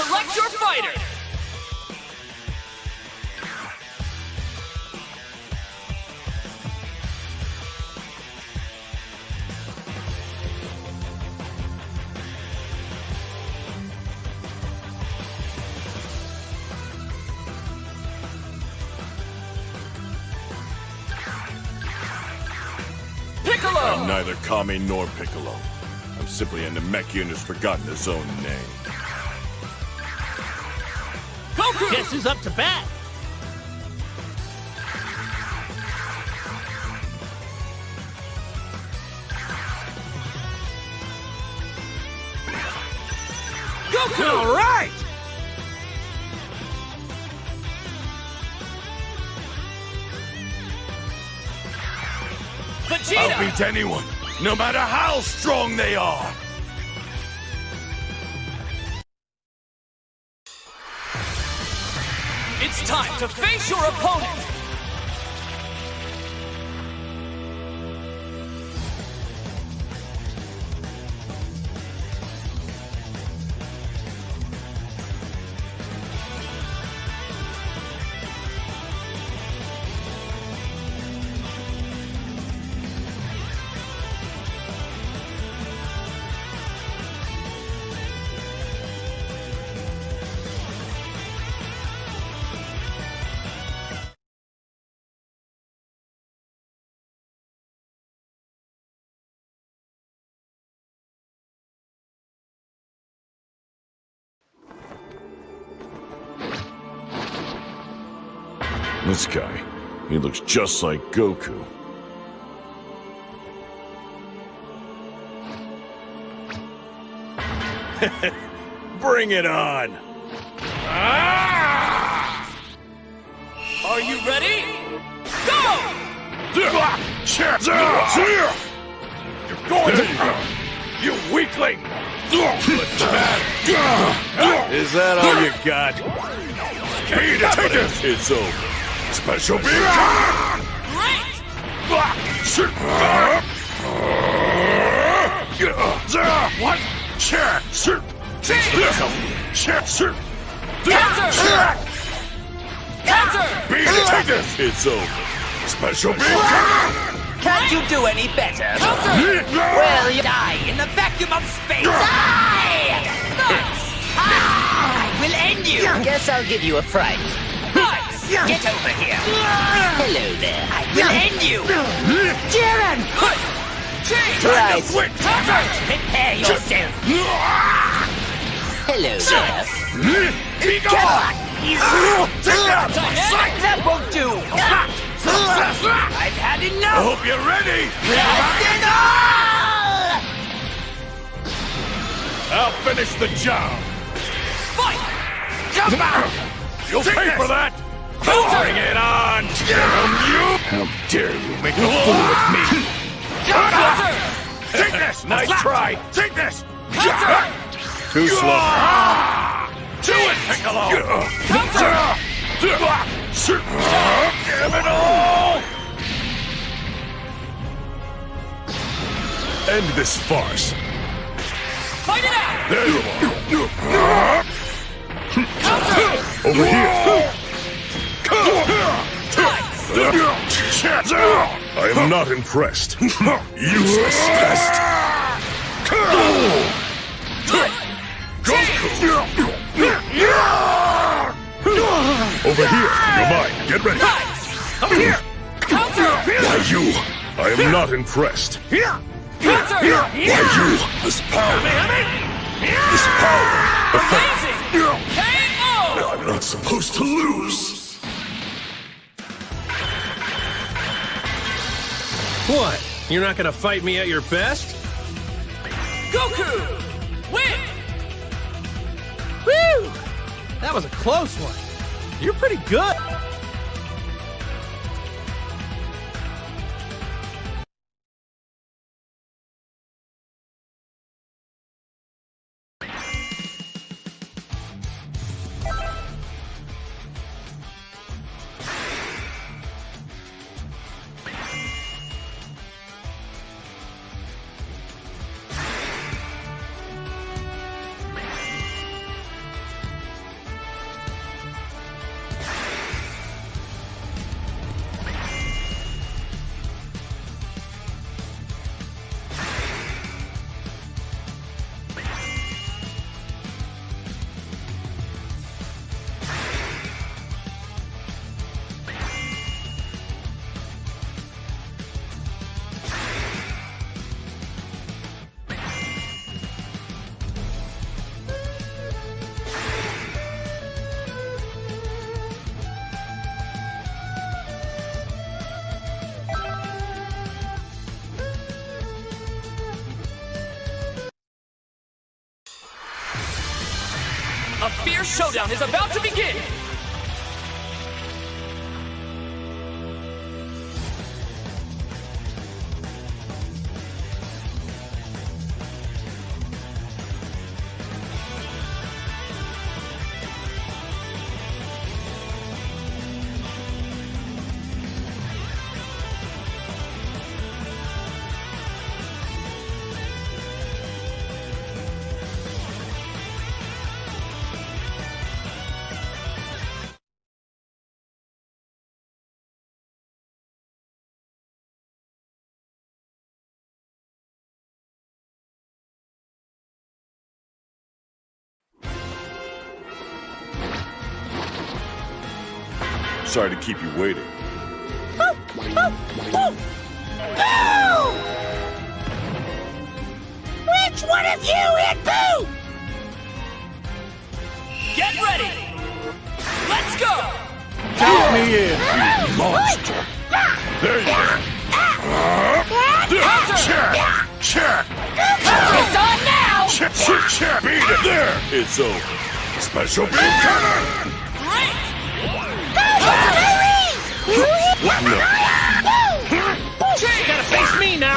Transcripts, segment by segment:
Select your fighter! Piccolo! I'm neither Kami nor Piccolo. I'm simply a Namekian who's forgotten his own name. Guess who's up to bat? Goku! All right! I'll Vegeta! beat anyone, no matter how strong they are! To face your opponent! This guy, he looks just like Goku. Bring it on! Ah! Are you ready? Go! You're going to... You weakling! What's the matter? Is that all you got? It! Take this! It's over. Special beam! Great! What? Check! Sir! Counter! Counter! Beat it! Take this! It's over. Special beam! Can't you do any better? Counter! Well, you die in the vacuum of space. Die! I will end you. Guess I'll give you a fright. Get over here. Hello there. I will end you. Jiren! Change! Right. Counter! Prepare yourself. Hello there. Come on. Ah. Take that! Won't do. Ah. Ah. I've had enough! I hope you're ready! That's. I'll finish the job! Fight! Come out! You'll pay for that! Bring it on! Damn you! How dare you make a fool of me! Take this! Nice try! Take this! Too slow. Do it, Piccolo! Damn it all! End this farce. Fight it out! There you are. Over here. I am not impressed. Useless test. Over here. You're mine. Get ready. Come here! Why you? I am not impressed. Why you? This power. This power. Amazing! I'm not supposed to lose. What? You're not gonna fight me at your best? Goku! Win! Woo! That was a close one. You're pretty good. A fierce showdown is about to begin! Sorry to keep you waiting. Boo! Which one of you hit Boo? Get ready! Let's go! Count me in, you monster! There you go! Check! Check! It's on now! Check! Check! Check! Beat it! There! It's over. Special beam cannon! You gotta face me now!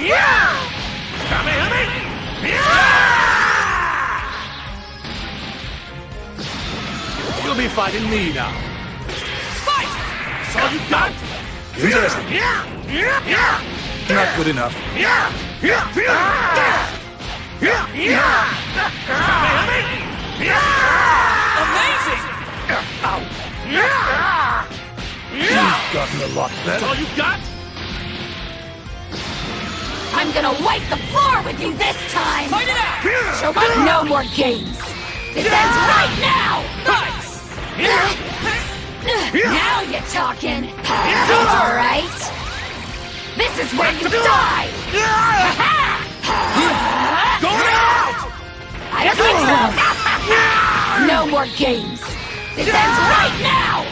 Yeah! Hummy, honey! You'll be fighting me now. Fight! That's all you got? Not good enough. Amazing! You've gotten a lot better. That's all you've got? I'm gonna wipe the floor with you this time! Fight it out! But no more games! This ends right now! Nice! Now you're talking! Alright! This is where you die! Going out! I don't think so! No more games! This ends right now!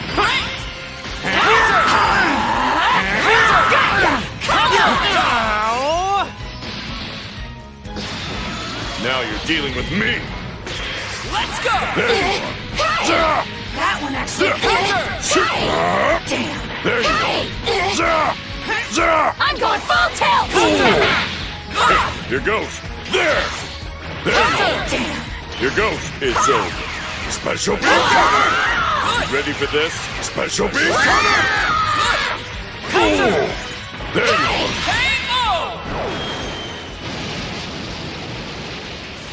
Ow! Now you're dealing with me! Let's go! There you are! That one actually! Damn! There you go! I'm going full tilt! Your ghost! There! There you go! Your ghost! It's over. Special beam cannon! Ready for this? Special beam cannon! Boom! There you go! KO!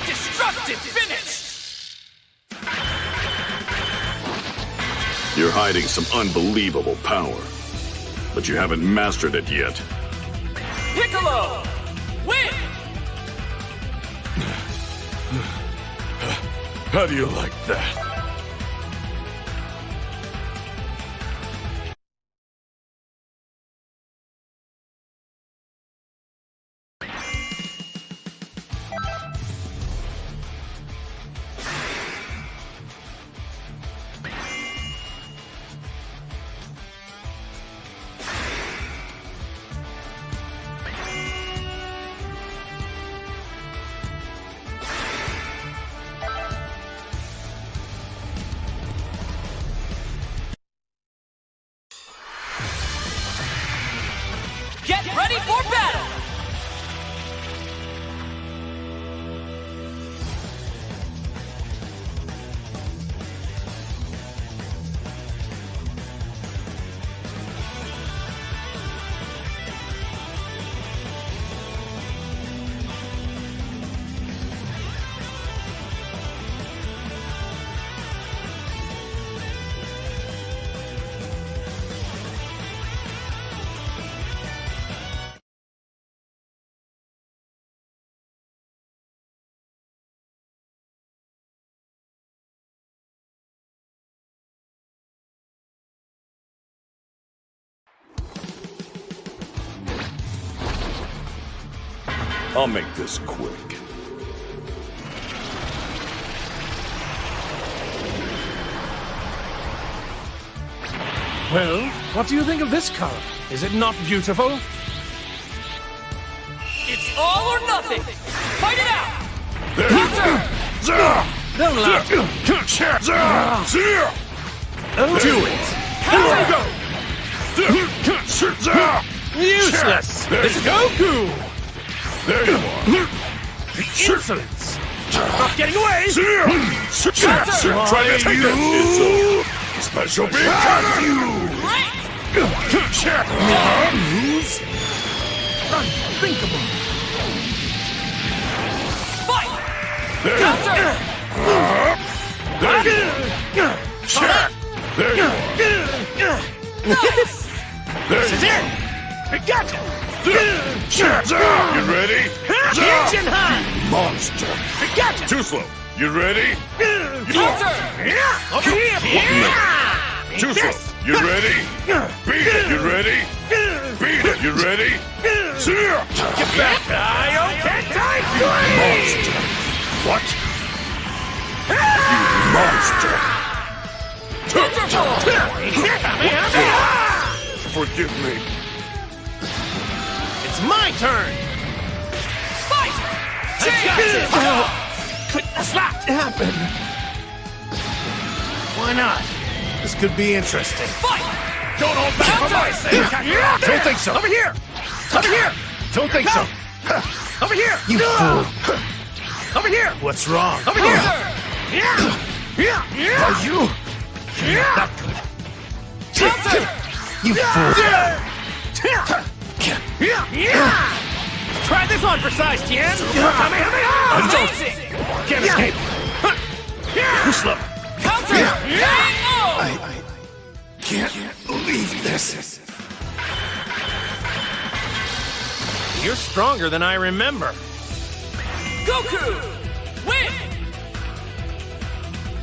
Destructive finish! You're hiding some unbelievable power, but you haven't mastered it yet. Piccolo! Win! How do you like that? Get ready for battle! I'll make this quick. Well, what do you think of this color? Is it not beautiful? It's all or nothing! Fight it out! There you. Don't laugh. Do it. Useless. There It's you go. Goku. There you are. Insolence. Stop getting away. Try to take it. It's over. Special beam got you. Moves. Unthinkable. Fight! There you are. There you are. There you are. Nice! There you are. I gotcha. You ready? Engine high. Monster. Gotcha. Too slow. You ready? Over here. Too slow. You ready? Beat it. You ready? Beat it. You ready? Get back. I don't get time to Monster. What? You monster. Forgive me. It's my turn. Fight! Could that happen? Why not? This could be interesting. Fight! Don't hold back for my sake. Don't think so. Over here. Over here. Don't think so. Over here. You fool. Over here. What's wrong? Over here. Counter! Yeah. Yeah. Are you? Not good. You fool. Try this on for size, Tien. Amazing! Can't escape. Too slow. Counter! KO! I can't believe this. You're stronger than I remember. Goku! Win!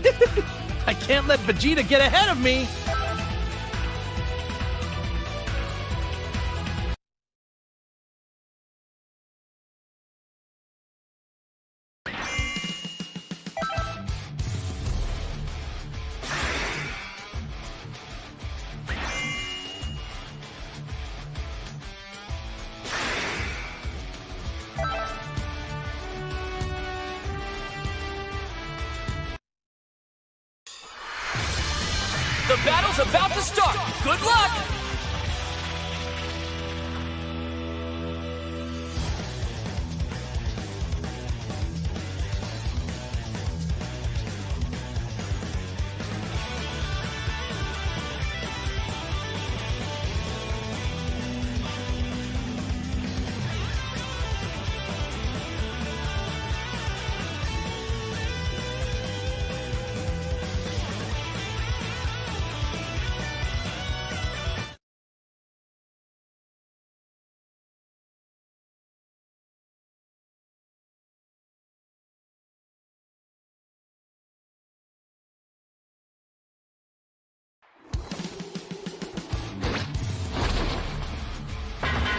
I can't let Vegeta get ahead of me. The battle's about to start. Good luck!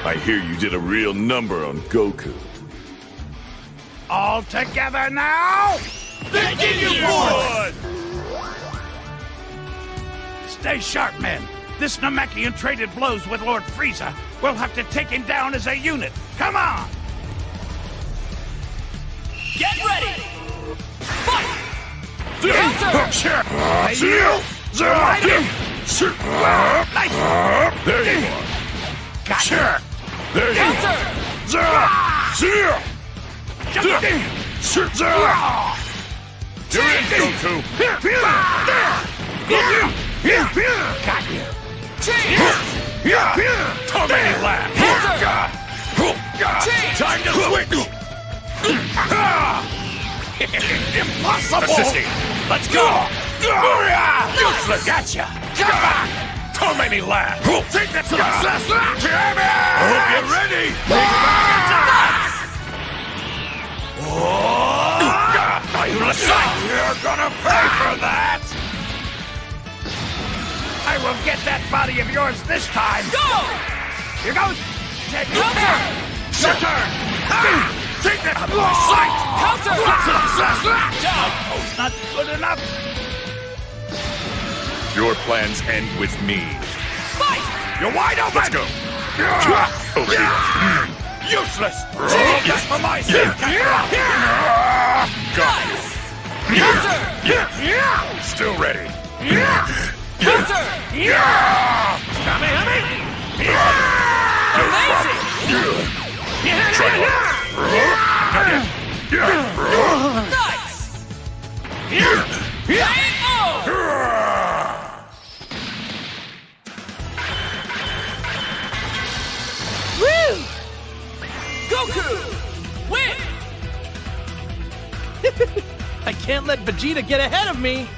I hear you did a real number on Goku. All together now! Stay sharp, men. This Namekian traded blows with Lord Frieza. We'll have to take him down as a unit. Come on! Get ready! Fight! There you are. Gotcha! There you are. Counter! You're in, Goku. Got you! Too many laughs! Time to switch. Impossible! Assisting. Let's go! Useless! Gotcha! Come back! Too many laughs! Take that to the Damn it! I hope you're ready. Are you listening? You're gonna pay for that! I will get that body of yours this time! Go! Here goes! Take it! Counter! Your turn! Ah! Take that out of my sight! Counter! Down! Oh, not good enough! Your plans end with me. Fight! You're wide open! Let's go. Over here. Hmm. Useless! Take that for my sake! you. Counter! Still ready. Counter! Vegeta get ahead of me!